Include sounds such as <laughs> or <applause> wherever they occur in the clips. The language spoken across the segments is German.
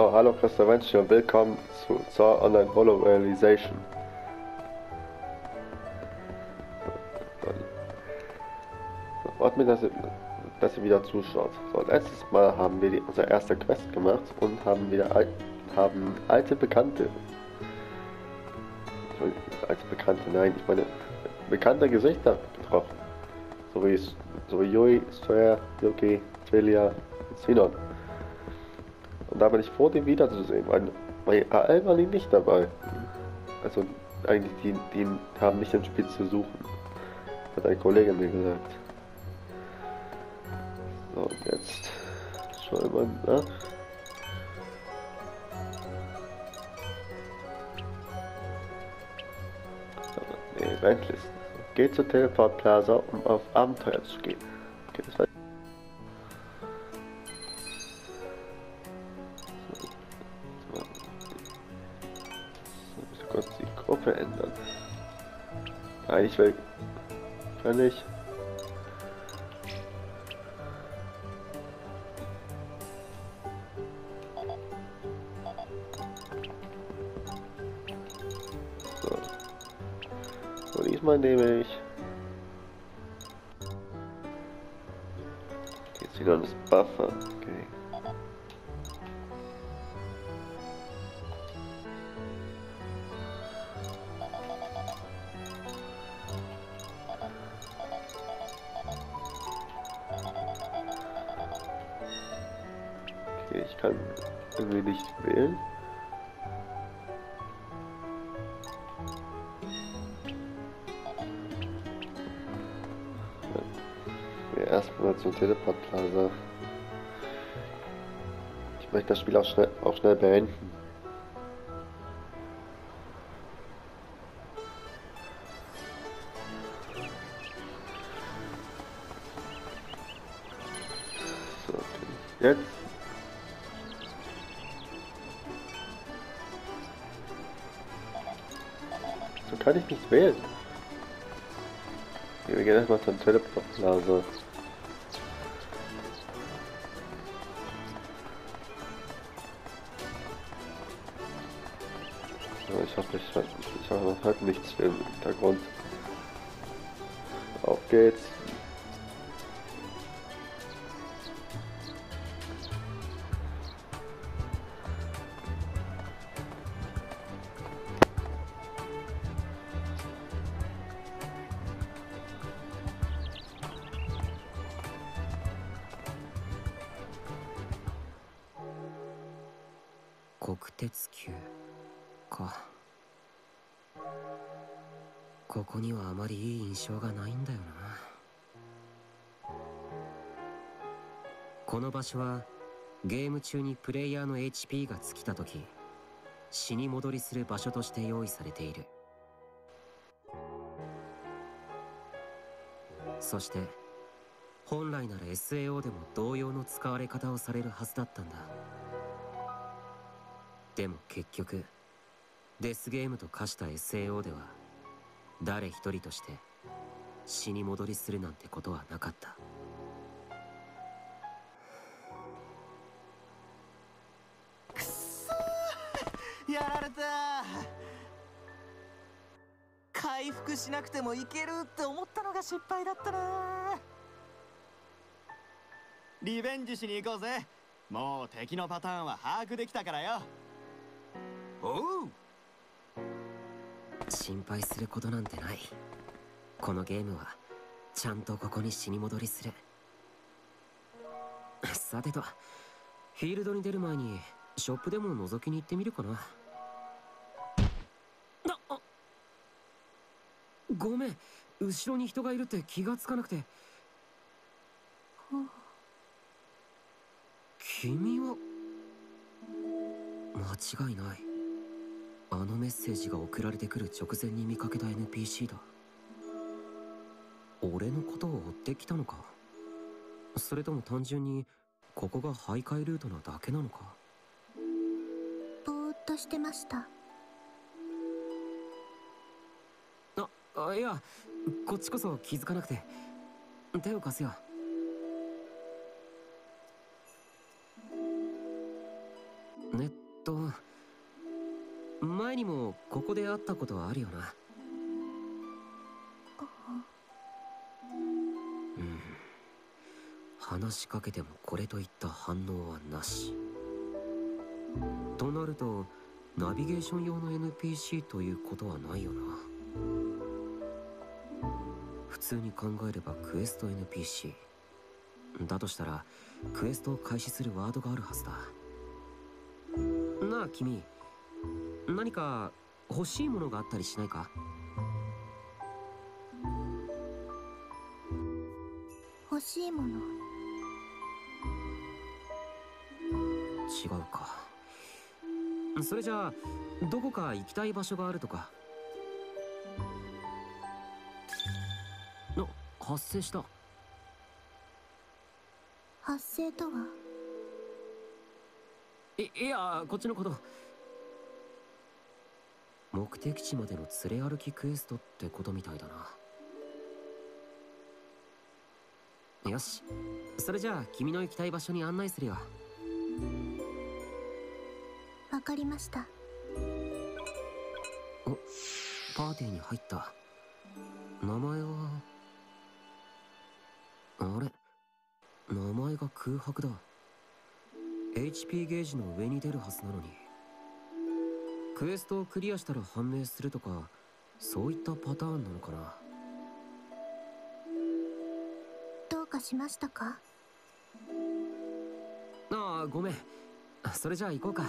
So, hallo Christoph Wensch und willkommen zu, zur Online Holo Realization. Freut mich, dass ihr, dass ihr wieder zuschaut. So, letztes Mal haben wir die, unsere erste Quest gemacht und haben wieder haben alte Bekannte. Alte Bekannte, nein, ich meine bekannte Gesichter getroffen. So wie, so wie Yui, Sawyer, Yuki, Twilia, Sinon. Da bin ich froh, den wiederzusehen, weil bei AL die nicht dabei. Also eigentlich, die, die haben nicht im Spiel zu suchen. Hat ein Kollege mir gesagt. So, und jetzt schauen wir mal nach. Nee, Eventlisten. Geht zur Teleport Plaza, um auf Abenteuer zu gehen. Eigentlich will kann ich. So. Diesmal nehme ich. Jetzt wieder das Buffer. Okay, erstmal zum Teleport Plaza. Ich möchte das Spiel auch schnell, auch schnell beenden. So. Jetzt So kann ich nicht wählen. Wir gehen erstmal zum Teleportblase. im Hintergrund. Auf geht's. Koktetsu か。ここにはあまりいい印象がないんだよな。この場所はゲーム中にプレイヤーの HP が尽きた時死に戻りする場所として用意されている。そして本来なら SAO でも同様の使われ方をされるはずだったんだ。でも結局デスゲームと化した SAO では誰一人として死に戻りするなんてことはなかった。くっそーやられた回復しなくてもいけるって思ったのが失敗だったなリベンジしに行こうぜ。もう敵のパターンは把握できたからよ。おう心配することなんてない。このゲームはちゃんとここに死に戻りする。さてとフィールドに出る前にショップでも覗きに行ってみるかな。なあごめん。後ろに人がいるって気がつかなくて。君は間違いないあのメッセージが送られてくる直前に見かけた NPC だ。俺のことを追ってきたのか？それとも単純にここが徘徊ルートなだけなのか？ぼーっとしてました。ああいやこっちこそ気づかなくて。手を貸すよ。ねと前にもここで会ったことはあるよな。うん。話しかけてもこれといった反応はなし。となるとナビゲーション用の NPC ということはないよな。普通に考えればクエスト NPC だとしたらクエストを開始するワードがあるはずだ。なあ君。何か欲しいものがあったりしないか？欲しいもの？違うか。それじゃあどこか行きたい場所があるとか？あ発生した。発生とは？いいやこっちのこと目的地までの連れ歩きクエストってことみたいだな。よし。それじゃあ君の行きたい場所に案内するよ。わかりました。おパーティーに入った。名前は？あれ？名前が空白だ。HP ゲージの上に出るはずなのにクエストをクリアしたら判明するとかそういったパターンなのかな。どうかしましたか？ああごめん。それじゃあ行こうか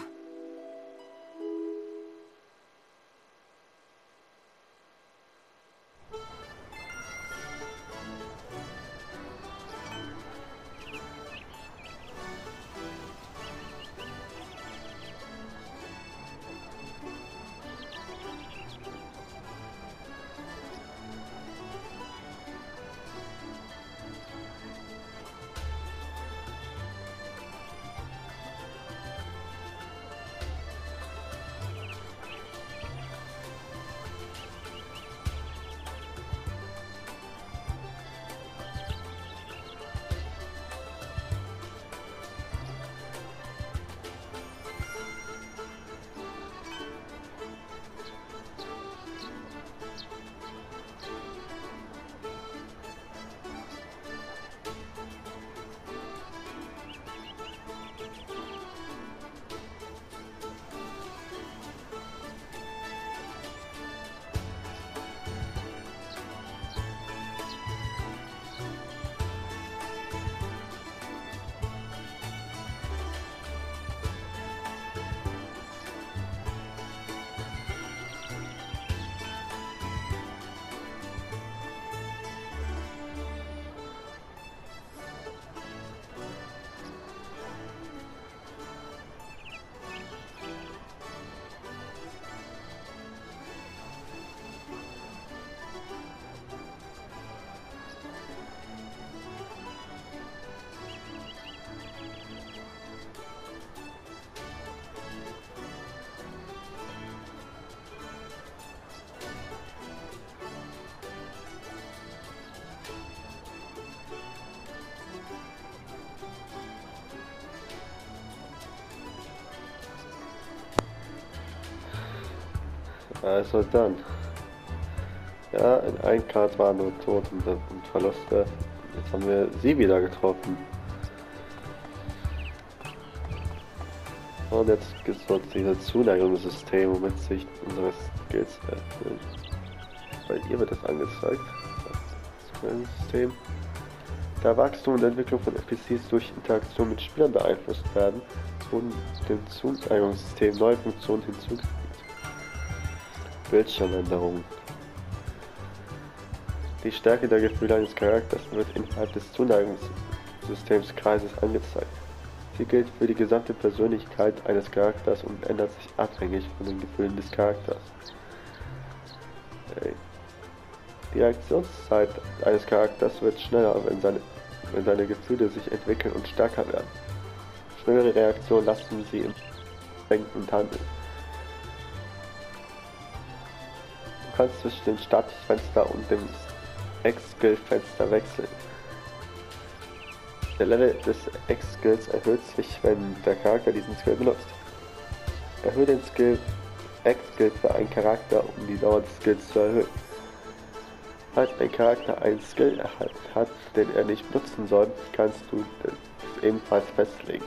Also dann. Ja, in ein Kart war nur Tod und, und Verluste. Jetzt haben wir sie wieder getroffen. Und jetzt gibt es dort dieses Zuneigungssystem, womit sich unsere Skills erfüllen. Bei ihr wird das angezeigt. Das System. Da Wachstum und Entwicklung von NPCs durch Interaktion mit Spielern beeinflusst werden, wurden dem Zuneigungssystem neue Funktionen hinzugefügt. Bildschirmänderungen. Die Stärke der Gefühle eines Charakters wird innerhalb des Zuneigungssystems Kreises angezeigt. Sie gilt für die gesamte Persönlichkeit eines Charakters und ändert sich abhängig von den Gefühlen des Charakters. Die Reaktionszeit eines Charakters wird schneller, wenn seine, wenn seine Gefühle sich entwickeln und stärker werden. Schnellere Reaktionen lassen sie im Denken und Handeln. Du kannst zwischen dem Startfenster und dem X-Skill-Fenster wechseln. Der Level des X-Skills erhöht sich, wenn der Charakter diesen Skill benutzt. Erhöhe den Skill X-Skill für einen Charakter, um die Dauer des Skills zu erhöhen. Falls ein Charakter einen Skill erhalten hat, den er nicht nutzen soll, kannst du ebenfalls festlegen.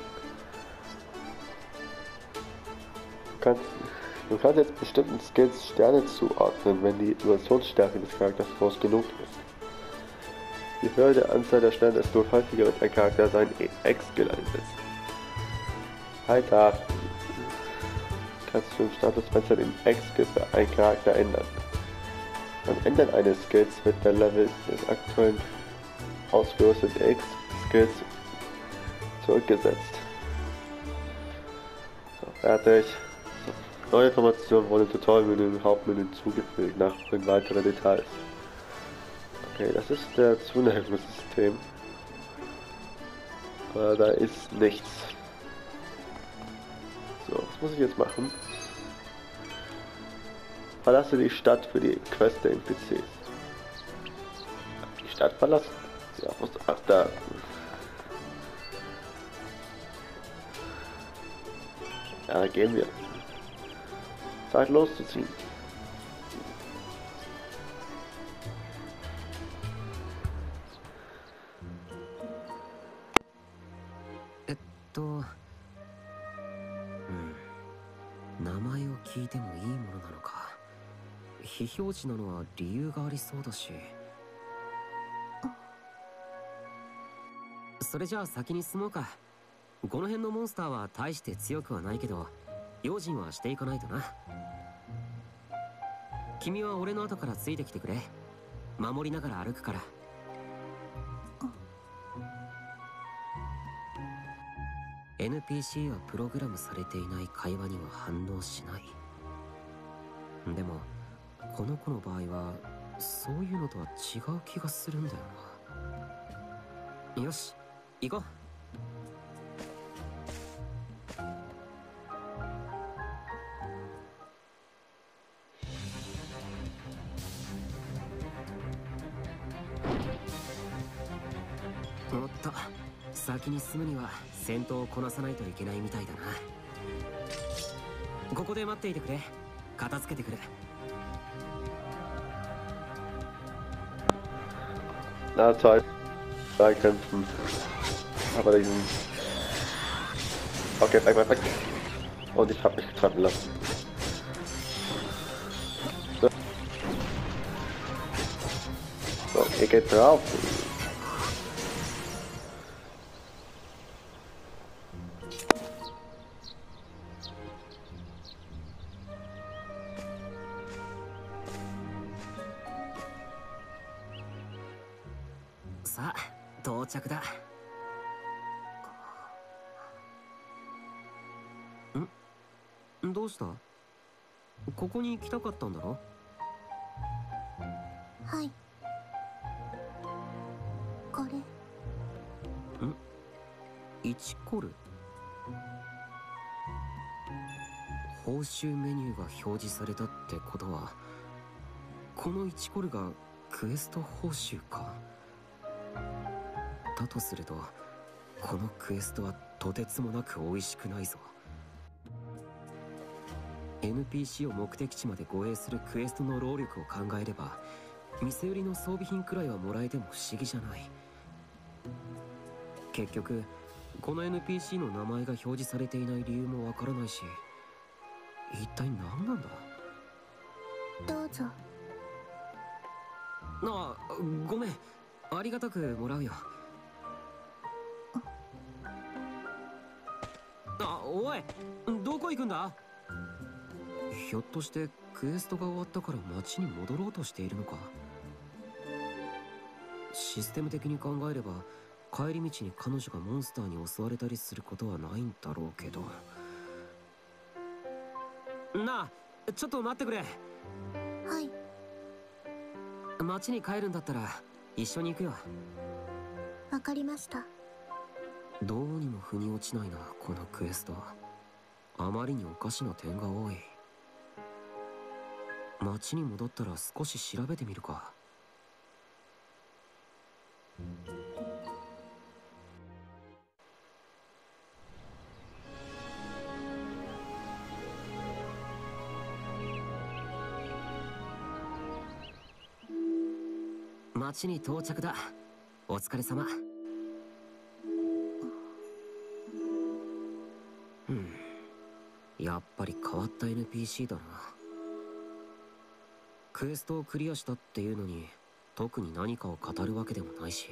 Du kannst, du kannst jetzt bestimmten Skills Sterne zuordnen, wenn die Überlebensstärke des Charakters groß genug ist. Je höher die Anzahl der Sterne, desto häufiger wird ein Charakter seinen X-Skill einsetzen. Alter, kannst du im Statusfenster den X-Skill für einen Charakter ändern. Beim Ändern eines Skills wird der Level des aktuellen ausgerüsteten X-Skills zurückgesetzt. So, fertig. Neue Informationen wurden im Tutorial-Menü im Hauptmenü zugefügt. Nachfolgen weitere Details. Okay, das ist der Zuneigungssystem. Aber da ist nichts. So, was muss ich jetzt machen? Verlasse die Stadt für die Quest der NPCs. Die Stadt verlassen? Ja, muss, ach da. Ja, gehen wir. Zeit loszuziehen. と名前を聞いてもいいものなのか。非表示なのは理由がありそうだし。それじゃあ先に進もうか。この辺のモンスターは大して強くはないけど。用心はしていかないとな。君は俺の後からついてきてくれ。守りながら歩くから。NPC はプログラムされていない会話には反応しない。でもこの子の場合はそういうのとは違う気がするんだよな。よし行こう。おっと先に進むには戦闘をこなさないといけないみたいだなここで待っていてくれ片付けてくる Na, Zeit. Zwei kämpfen. Aber diesen. Okay, weg, weg, weg. Und ich hab mich treffen lassen. So, ihr geht drauf.. されたってことはこの1コルがクエスト報酬か？だとするとこのクエストはとてつもなく美味しくないぞ。NPC を目的地まで護衛するクエストの労力を考えれば店売りの装備品くらいはもらえても不思議じゃない。結局この NPC の名前が表示されていない理由もわからないし一体何なんだ？どうぞ。なあごめん。ありがたくもらうよ。あおいどこ行くんだ？ひょっとしてクエストが終わったから町に戻ろうとしているのか？システム的に考えれば帰り道に彼女がモンスターに襲われたりすることはないんだろうけど。なあちょっと待ってくれ。はい。町に帰るんだったら一緒に行くよ。わかりました。どうにも腑に落ちないなこのクエスト。あまりにおかしな点が多い。町に戻ったら少し調べてみるか町に到着だ。お疲れ様。うん。やっぱり変わった NPC だな。クエストをクリアしたっていうのに特に何かを語るわけでもないし。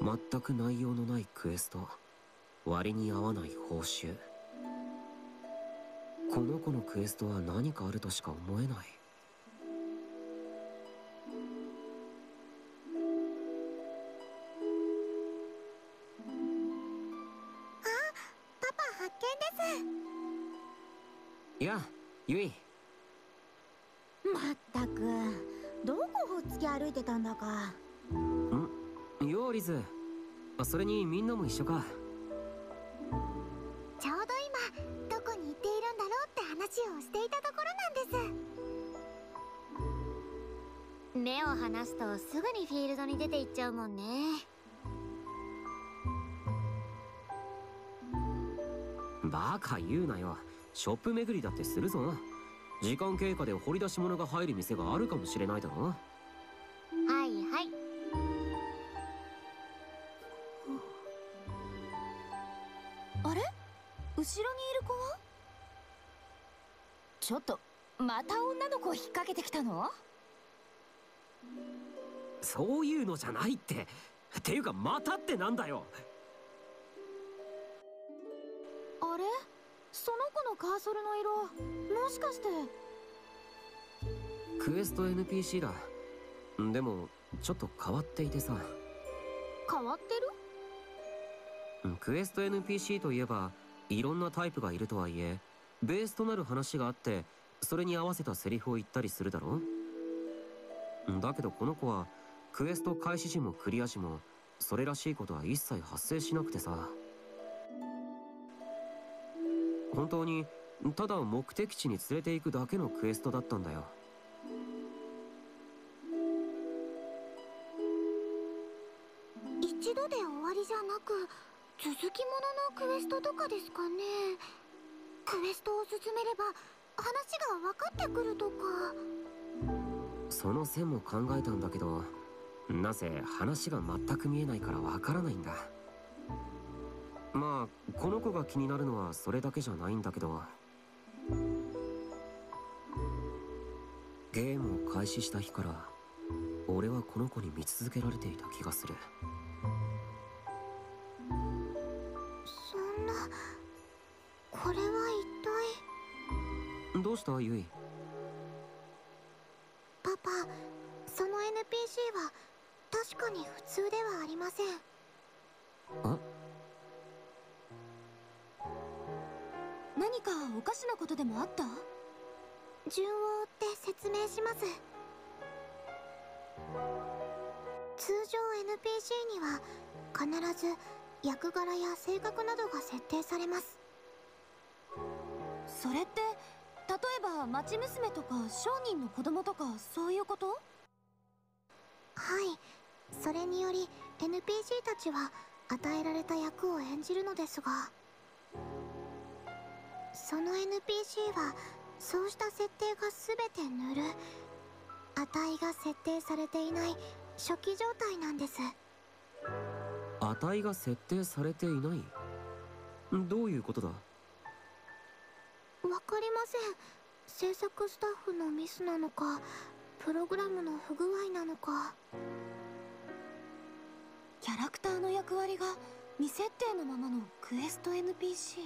全く内容のないクエスト。割に合わない報酬。この子のクエストは何かあるとしか思えない。一緒か。ちょうど今どこに行っているんだろうって話をしていたところなんです。目を離すとすぐにフィールドに出て行っちゃうもんね。バカ言うなよ。ショップ巡りだってするぞ時間経過で掘り出し物が入る店があるかもしれないだろを引っ掛けてきたの？そういうのじゃないって。っていうかまたってなんだよ。あれ？その子のカーソルの色もしかして。クエスト NPC だ。でもちょっと変わっていてさ。変わってる？うんクエスト NPC といえばいろんなタイプがいるとはいえベースとなる話があってそれに合わせたセリフを言ったりするだろだけどこの子はクエスト開始時もクリア時もそれらしいことは一切発生しなくてさ。本当にただ目的地に連れて行くだけのクエストだったんだよ。一度で終わりじゃなく続きもののクエストとかですかね。クエストを進めれば話が分かってくるとか。その線も考えたんだけどなぜ話が全く見えないからわからないんだ。まあこの子が気になるのはそれだけじゃないんだけどゲームを開始した日から俺はこの子に見続けられていた気がする。そんなこれはどうした？ユイパパその NPC は確かに普通ではありません。あ？何かおかしなことでもあった？順を追って説明します。通常 NPC には必ず役柄や性格などが設定されます。それって例えば町娘とか商人の子供とかそういうこと？はい。それにより NPC たちは与えられた役を演じるのですが。その NPC はそうした設定が全て塗る。値が設定されていない初期状態なんです。値が設定されていない？どういうことだ？わかりません。制作スタッフのミスなのかプログラムの不具合なのか。キャラクターの役割が未設定のままのクエスト NPC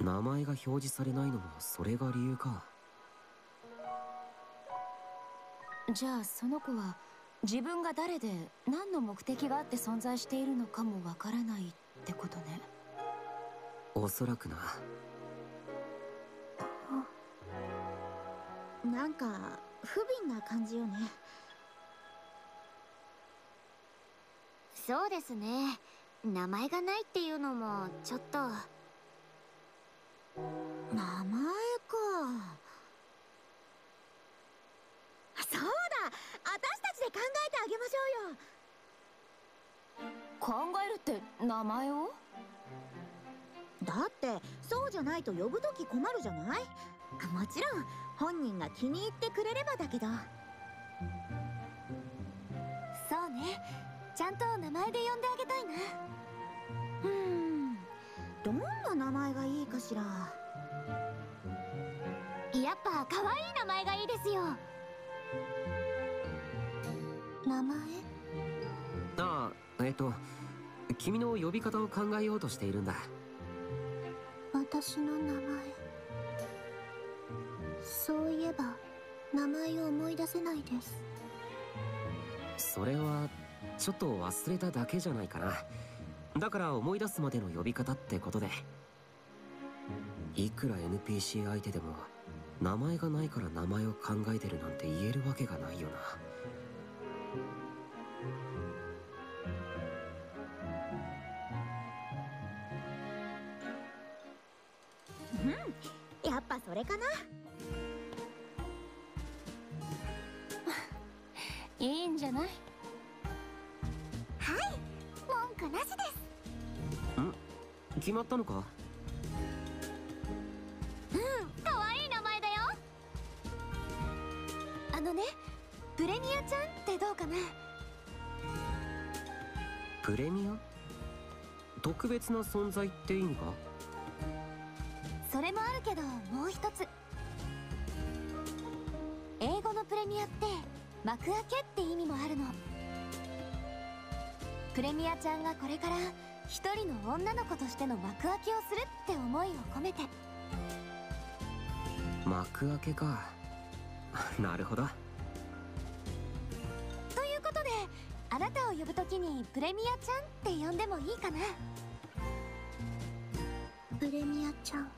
名前が表示されないのもそれが理由か。じゃあその子は自分が誰で何の目的があって存在しているのかもわからないってことねおそらくな。なんか不憫な感じよね。そうですね。名前がないっていうのもちょっと。名前か。そうだ。私たちで考えてあげましょうよ。考えるって名前を？だってそうじゃないと呼ぶとき困るじゃない？もちろん本人が気に入ってくれればだけど。そうね。ちゃんと名前で呼んであげたいな。うーん。どんな名前がいいかしら？やっぱ可愛い名前がいいですよ。名前？ああえっと君の呼び方を考えようとしているんだ私の名前。そういえば名前を思い出せないです。それはちょっと忘れただけじゃないかな。だから思い出すまでの呼び方ってことで。いくら NPC 相手でも名前がないから名前を考えてるなんて言えるわけがないよな。それかな？<laughs> いいんじゃない？文句なしです。決まったのか？可愛い名前だよ。あのねプレミアちゃんってどうかな？プレミア？特別な存在って意味か？それもあるけどもう一つ。英語のプレミアって幕開けって意味もあるの。プレミアちゃんがこれから一人の女の子としての幕開けをするって思いを込めて。幕開けか。<laughs> なるほど。ということであなたを呼ぶときにプレミアちゃんって呼んでもいいかな？プレミアちゃん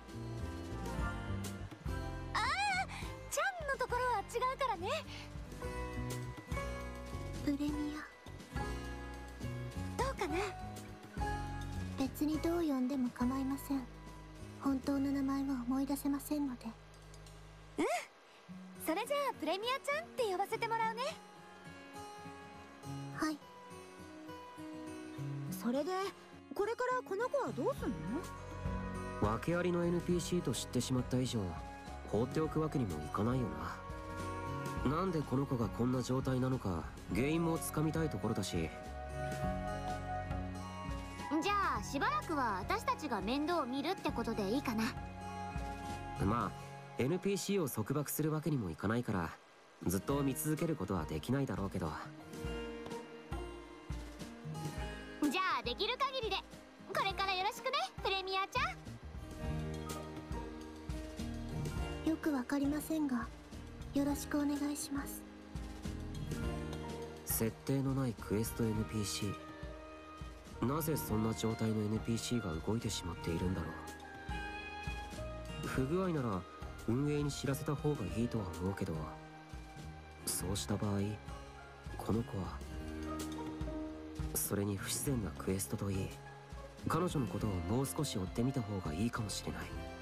違うからね。プレミどうかな？ア別にどう呼んでも構いません。本当の名前は思い出せませんので。それじゃあプレミアちゃんって呼ばせてもらうね。はい。それでこれからこの子はどうすんの？訳ありの NPC と知ってしまった以上放っておくわけにもいかないよななんでこの子がこんな状態なのか原因もつかみたいところだし。じゃあしばらくは私たちが面倒を見るってことでいいかな。まあ NPC を束縛するわけにもいかないからずっと見続けることはできないだろうけど。じゃあできる限りでこれからよろしくねプレミアちゃん。よくわかりませんがよろしくお願いします。設定のないクエスト NPC なぜそんな状態の NPC が動いてしまっているんだろう。不具合なら運営に知らせた方がいいとは思うけど。そうした場合この子はそれに不自然なクエストといい彼女のことをもう少し追ってみた方がいいかもしれない。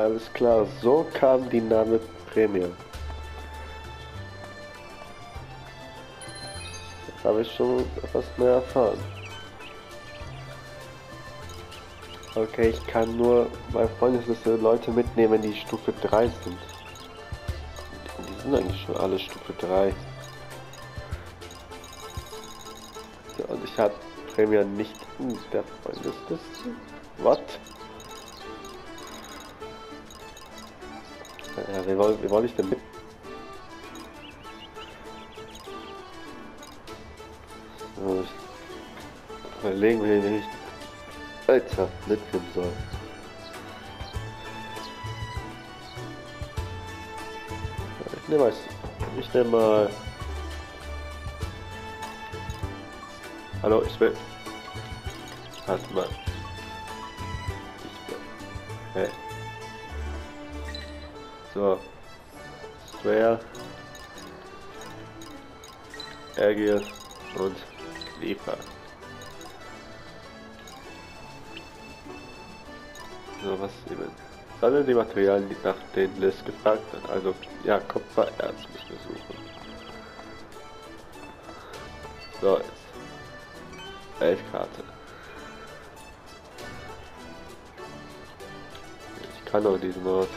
Alles klar, so kam die Name Prämie. Jetzt habe ich schon etwas mehr erfahren. Okay, ich kann nur bei Freundesliste Leute mitnehmen, die Stufe 3 sind. Die sind eigentlich schon alle Stufe 3. Ja, und ich habe Premier nicht in der Freundesliste. Was? Ja, wie wollte wie wollt ich denn mit? So, ich überlegen, wie ich Alter mitnehmen soll. Ich nehme mal, ich nehme mal. Hallo, ich will. Warte mal. So. Square. Ergier und Liefer. So, was eben. Sammeln die Materialien, die nach denen Liz gefragt hat. Also, ja, Kupfererz müssen wir suchen. So, jetzt. Weltkarte. Ich kann auch diesen Ort.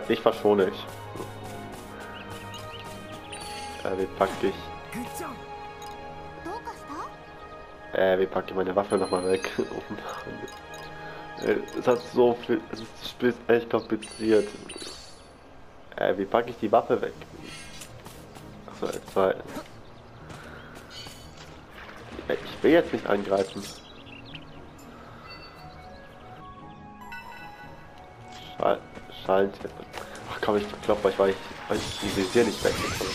das nicht verschone ich. Äh, wie pack ich? Äh, wie pack ich meine Waffe nochmal weg? <laughs> Oh, äh, es hat so viel. Es ist echt kompliziert. Äh, wie pack ich die Waffe weg? Achso, L2. Ich will jetzt nicht angreifen. Schall, Schalltipp. Ach komm, ich klopp euch, weil ich, ich die Visier nicht wegbekomme.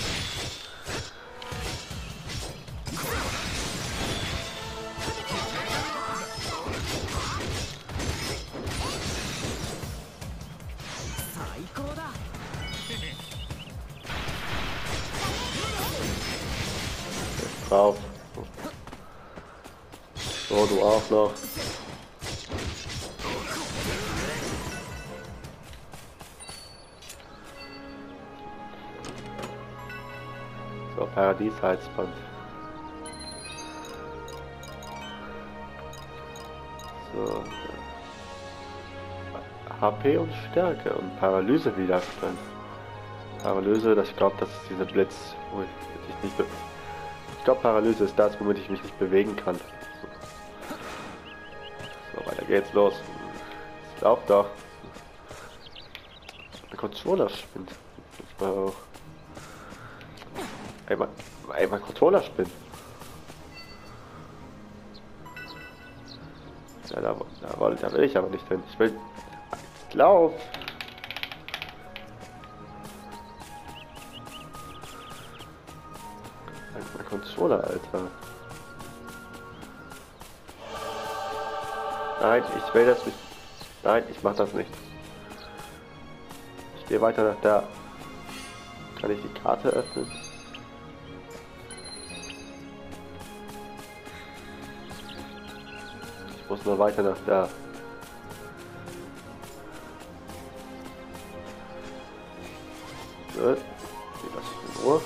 Und Stärke und Paralysewiderstand. Paralyse, das ich glaube, das ist dieser Blitz, wo ich ich nicht be ich glaube, Paralyse ist das, womit ich mich nicht bewegen kann. So, weiter geht's los. Jetzt lauf doch. Der Controller spinnt. Mein, ey, mein Controller spinnt. Ja, da, da, da will ich aber nicht hin. Ich will. Lauf! Mein Controller, Alter. Nein, ich will das nicht. Nein, ich mach das nicht. Ich gehe weiter nach da. Kann ich die Karte öffnen? Ich muss nur weiter nach da. Die lasse ich in Ruhe.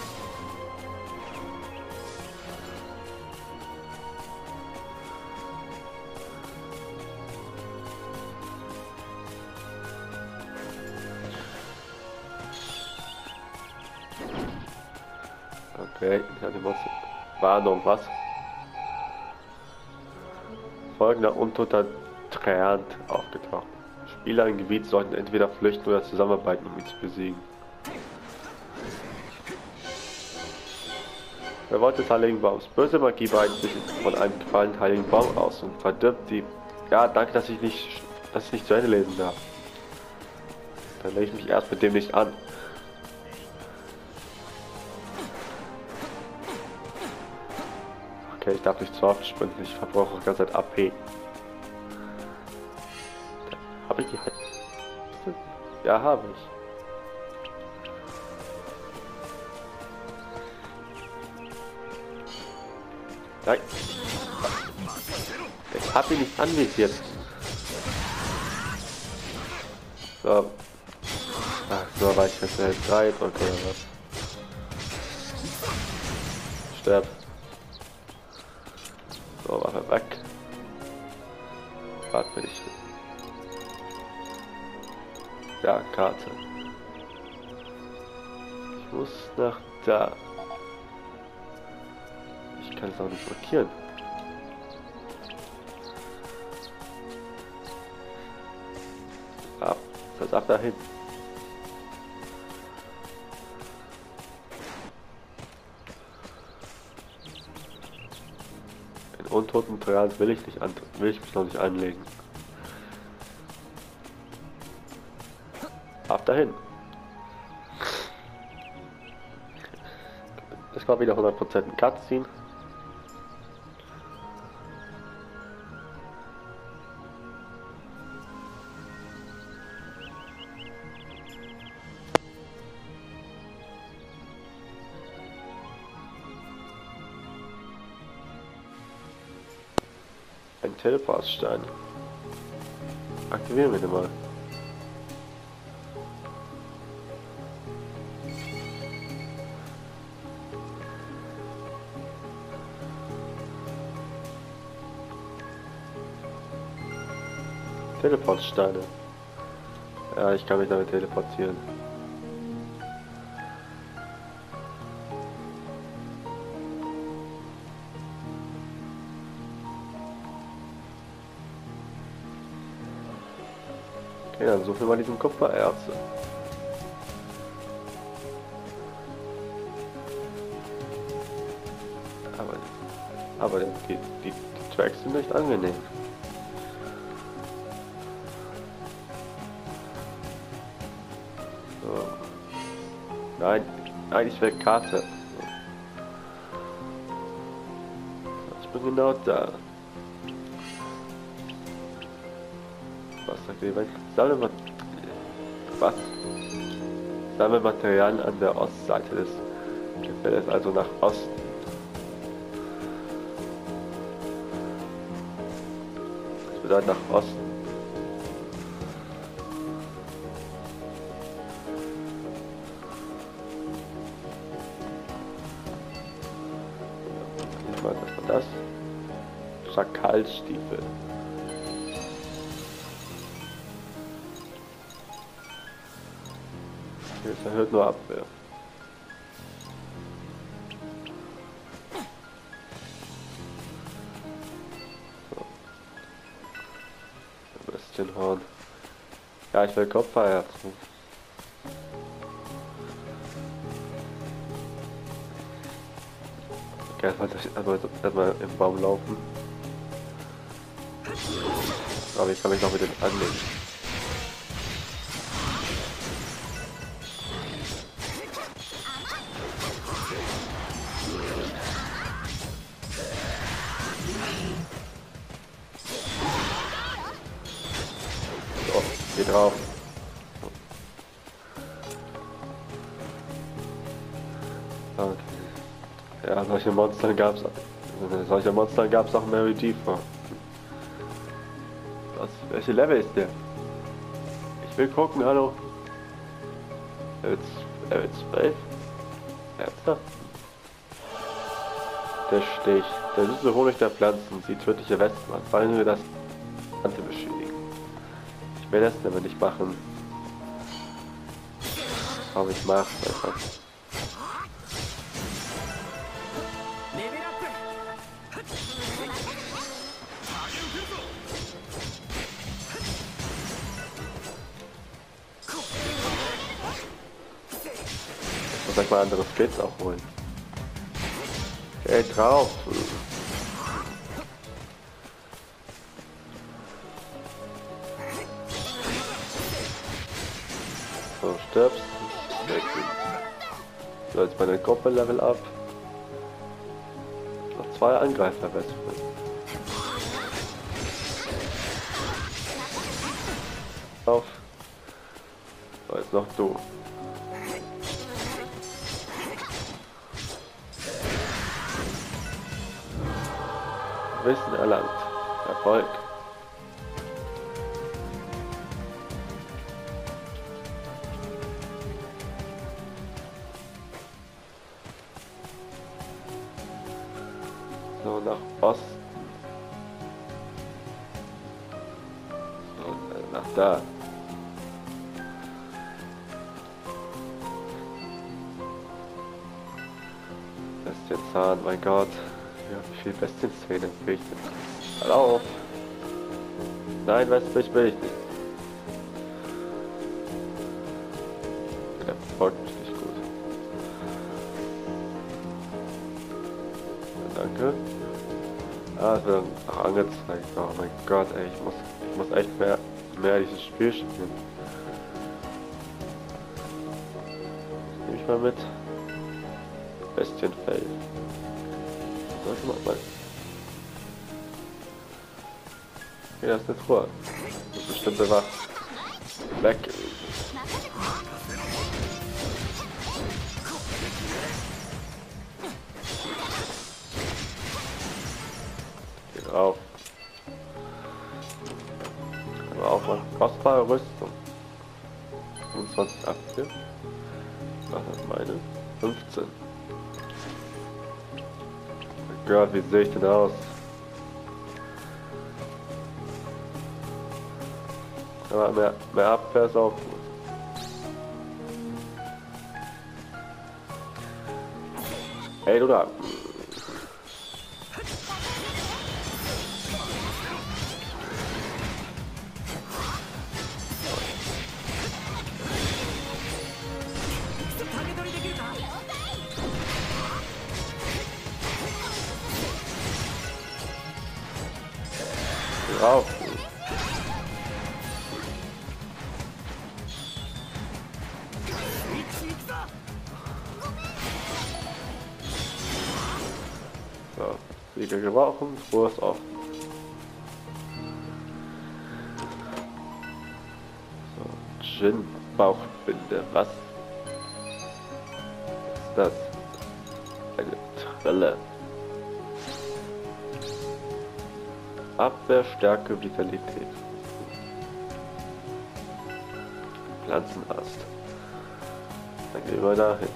Okay, ich hatte was. Warnung, was? Folgender untoter Treant aufgetaucht. Spieler im Gebiet sollten entweder flüchten oder zusammenarbeiten, um ihn zu besiegen. Verwaltet des Heiligen Baums. Böse Magie breitet sich von einem gefallenen Heiligen Baum aus und verdirbt die... Ja, danke, dass ich nicht, dass ich nicht zu Ende lesen darf. Dann lege ich mich erst mit dem nicht an. Okay, ich darf nicht zu oft sprinten, ich verbrauche die ganze Zeit AP. Habe ich die halt? Ja, habe ich. Nein. Ich habe ihn nicht anvisiert. So. Ach, so war ich jetzt drei drücke oder was? Sterb. So, Waffe weg. Warte, bin ich. Ja, Karte. Ich muss nach da. Kann es auch nicht markieren. Ab. Das ab dahin. Den untoten Trials will ich nicht an will ich mich noch nicht anlegen. Ab dahin. Das war wieder 100% ein Cutscene. Teleportstein. Aktivieren wir den mal. Teleportsteine. Ja, ich kann mich damit teleportieren. Okay, dann suchen wir mal diesen Kupfererze. Aber, aber die, die, die Tracks sind nicht angenehm. So. Nein, nein, ich will Karte. Ich bin genau da. Was sagt ihr? Sammle Was? Sammle Materialien an der Ostseite des Gefälles, also nach Osten. Das bedeutet nach Osten. Das war das. Schakalstiefel. Erhöht nur Abwehr. So. Horn. Ja, ich will Kopfherzen. Okay, erstmal, erstmal, erstmal im Baum laufen. Aber ich kann mich noch mit dem anlegen. Gab's. Solche Monster gab's auch Mary Tifa. Was? Welche Level ist der? Ich will gucken, hallo. Level, Level 12? Ernsthaft? Der Stich. Der süße Honig der Pflanzen sieht tödliche Wespen an. Fallen wir das Ante beschädigen. Ich will das aber nicht machen. Aber ich mach's einfach. Mal andere Skills auch holen. Ey, drauf. So, stirbst. So, jetzt meine Gruppe Level up. Noch zwei Angreifer wegzuführen. Auf. So, jetzt noch du. Wissen erlangt. Erfolg. Nein, Wespe, ich will. Der folgt nicht gut. Danke. Ah, es wird auch angezeigt. Oh mein Gott, ey, ich muss, ich muss echt mehr, mehr dieses Spiel spielen. Nehme ich mal mit. Bestienfell. Okay, das ist eine Truhe. Das ist bestimmt bewacht. Weg. Geht auf. Aber auch mal kostbare Rüstung. 25 Aktien. Was ist meine? 15. Gott, wie sehe ich denn aus? Aber mehr, mehr Abwehr ist auch gut. Ey, du da. Das? Eine Trille. Abwehr, Stärke, Vitalität. Pflanzenast. Dann gehen wir dahin.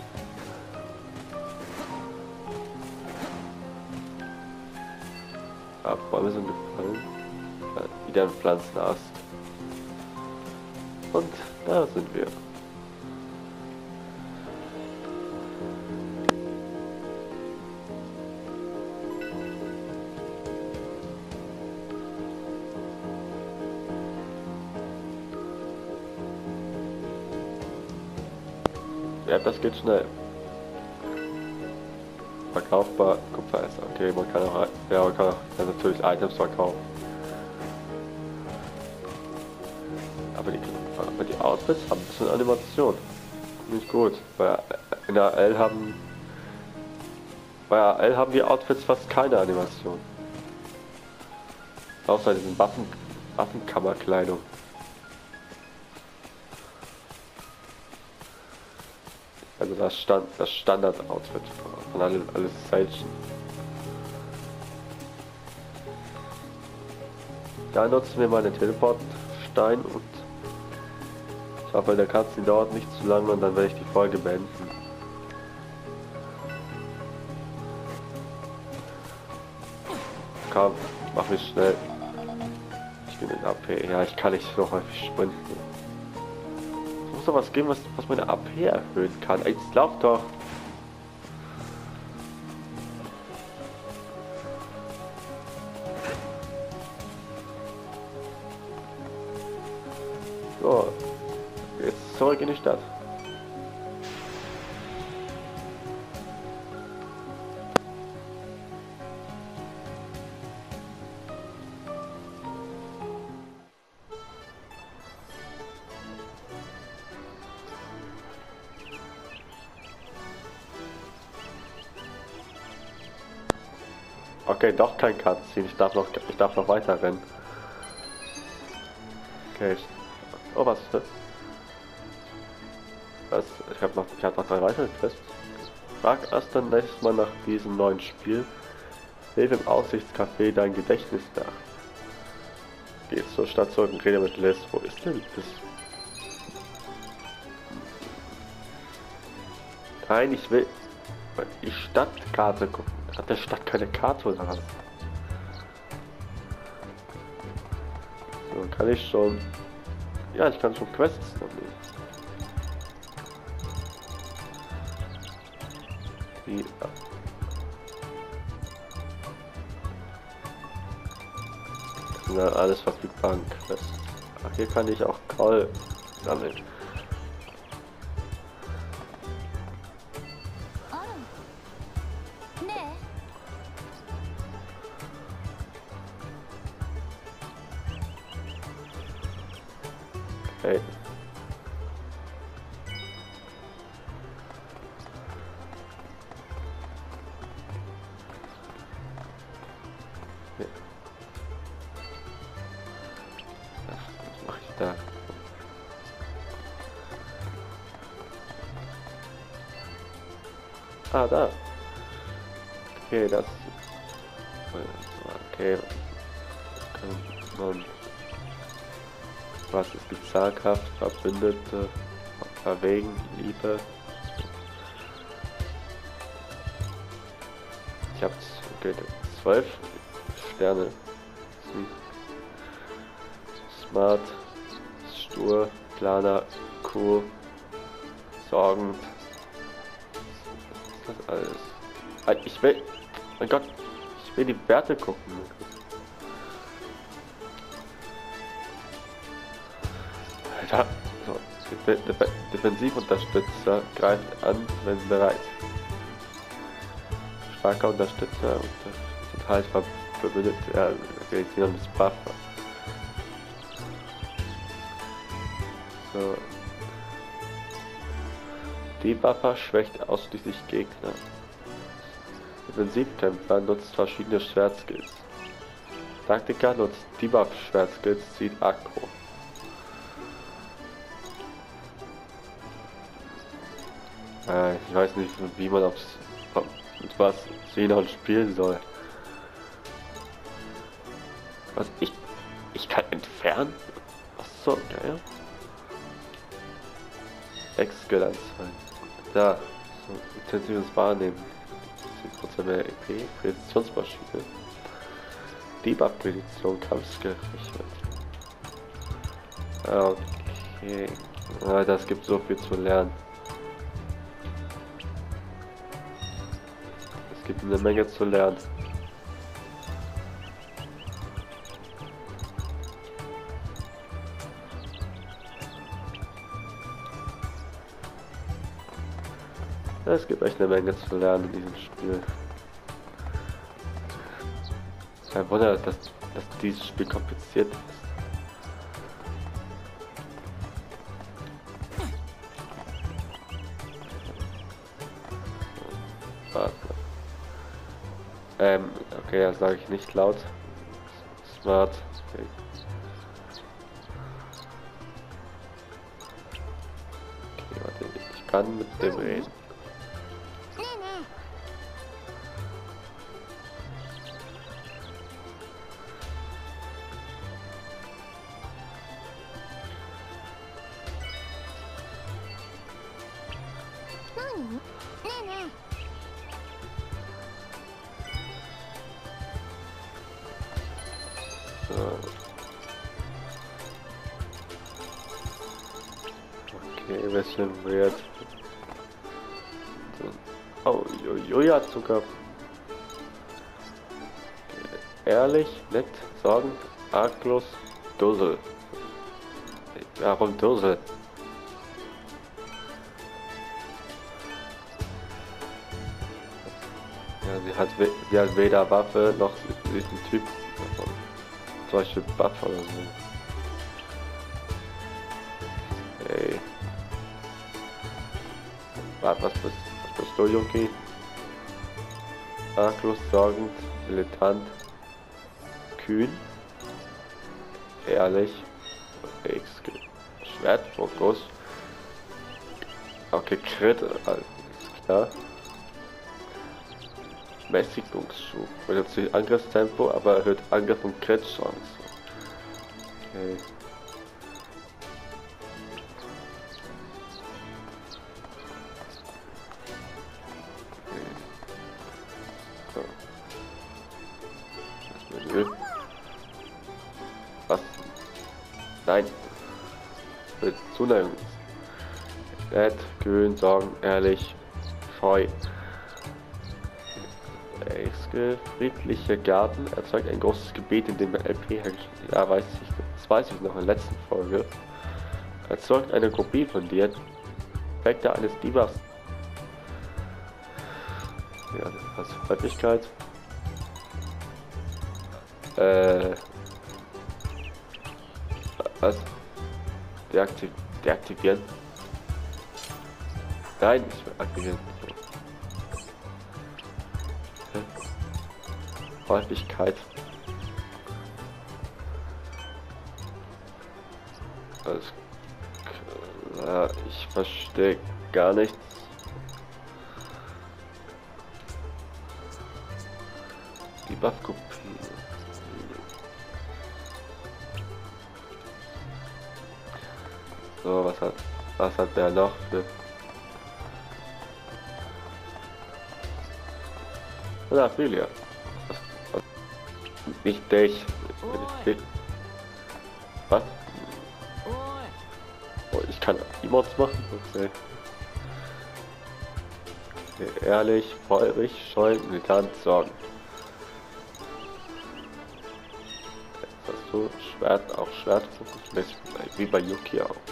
Ah, Bäume sind gefallen. Wieder ein Pflanzenast. Und da sind wir. Ja, das geht schnell. Verkaufbar Kupfer ist okay, man kann auch, ja, man kann auch ja, natürlich Items verkaufen. Aber die, aber die Outfits haben ein bisschen Animation. Nicht gut. Bei in AL haben bei AL haben die Outfits fast keine Animation. Außer diesen Waffen Waffenkammerkleidung. Also das Stand das Standard-Outfit von alle, alles Seilchen. Da nutzen wir mal den Teleportstein und Ich hoffe, der Cutscene dauert nicht zu lange und dann werde ich die Folge beenden. Komm, mach mich schnell. Ich bin in AP. Ja, ich kann nicht so häufig sprinten. Muss was geben, was, was meine AP erhöhen kann. Jetzt lauf doch. Okay, doch kein Cutscene. Ich darf noch, ich darf noch weiter rennen. Okay. Ich, oh, was ist das? Was? Ich habe noch, ich habe noch drei weitere Quests. Frag erst dann nächstes Mal nach diesem neuen Spiel. Hilf im Aussichtscafé dein Gedächtnis nach. Geh zur Stadt zurück und rede mit Liz. Wo ist denn das? Nein, ich will die Stadtkarte gucken. Hat der Stadt keine Karte oder was? So, kann ich schon... Ja, ich kann schon Quests noch nehmen. Ja alles verfügbaren Quests. Ach, hier kann ich auch Call sammeln. Ah, da. Okay, das. Okay. Was ist die zaghaft verbündete verwegen Liebe? Ich habe okay, zwölf Sterne. Hm. Smart, stur, planer, cool, sorgend. Alles? Ah, Ich will, mein Gott, ich will die Werte gucken. Alter, so, Def Def Defensivunterstützer greift an, wenn bereit. Starker Unterstützer und total verbündet, ja, reagieren das Buffer. Die Buffer schwächt ausschließlich Gegner. Defensivkämpfer nutzt verschiedene Schwertskills. Taktiker nutzt Debuff-Schwertskills, zieht Akro. Äh, ich weiß nicht, wie man aufs, mit was Xenon spielen soll. Was ich ich kann entfernen? Was so geil. Ex-Skill anzeigen. Da, so intensives Wahrnehmen. 10% mehr EP, Präzisionsmaschine. Debuff-Präzision, Kampfskill. Okay. Ah, das gibt so viel zu lernen. Es gibt eine Menge zu lernen. Es gibt echt eine Menge zu lernen in diesem Spiel. Kein Wunder, dass, dass dieses Spiel kompliziert ist. Ähm, okay, das sage ich nicht laut. Smart. Okay. Okay, warte, ich kann mit dem reden. Dussel. Warum Dussel? Ja, sie hat, sie hat weder Waffe noch ist ein Typ. Beispiel Buff oder so. Hey. Warte, was bist, was bist du, Junkie? Arglos, sorgend, militant, kühn, ehrlich, Schwertfokus. Okay, Crit, alles klar. Mäßigungsschub. Reduziert Angriffstempo, aber erhöht Angriff und Crit-Chance. Okay. Zuneigung. Nett, kühn, sorgen, ehrlich, scheu. Skill, friedlicher Garten erzeugt ein großes Gebiet, in dem LP hergestellt Ja, weiß ich, das weiß ich noch in der letzten Folge. Erzeugt eine Kopie von dir. Effekte eines Divas. Ja, das ist Häufigkeit. Äh. Was? Deaktiv deaktivieren? Nein, ich will aktivieren. Häufigkeit. Alles klar, ich verstehe gar nichts. Die Buff-Kopie. So, was hat, was hat der noch für... Na, Filia. Nicht dich. Was? Oh, ich kann Emotes machen? Okay. Ehrlich, feurig, scheu, militant, sorgen. Jetzt hast du Schwert, auch mäßig, wie bei Yuki auch.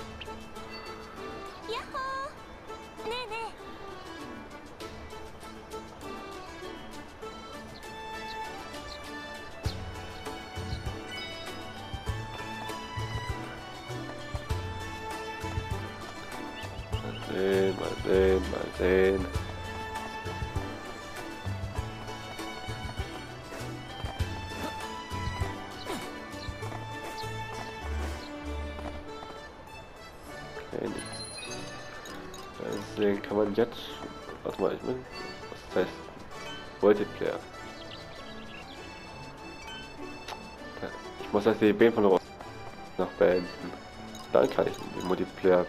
Multiplayer. Ich muss das DB von Ross noch beenden. Dann kann ich den Multiplayer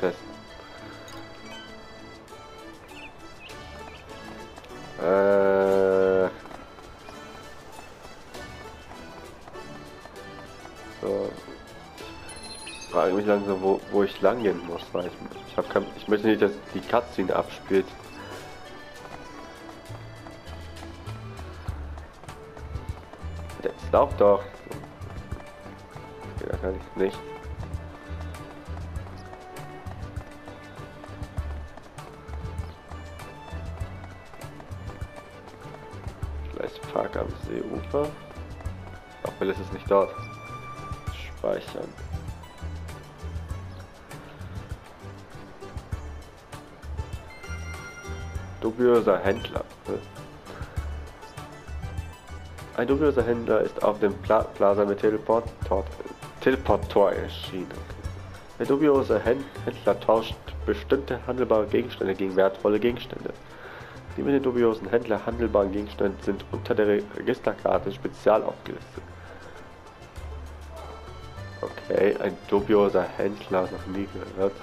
testen. Äh. So. Ich frage mich langsam, wo, wo ich lang gehen muss, weil ich, ich habe kein, ich möchte nicht, dass die Cutscene abspielt. Lauf doch. Okay, da kann ich nicht. Vielleicht Park am Seeufer. Auch ist es nicht dort. Speichern. Dubioser Händler. Ein dubioser Händler ist auf dem Pla Plaza mit Teleport Teleportor erschienen. Der dubiose Händ Händler tauscht bestimmte handelbare Gegenstände gegen wertvolle Gegenstände. Die mit den dubiosen Händler handelbaren Gegenstände sind unter der Re Registerkarte spezial aufgelistet. Okay, ein dubioser Händler, noch nie gehört.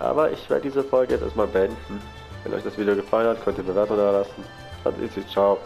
Aber ich werde diese Folge jetzt erstmal beenden. Wenn euch das Video gefallen hat, könnt ihr Bewertung da lassen. Dann ist ciao.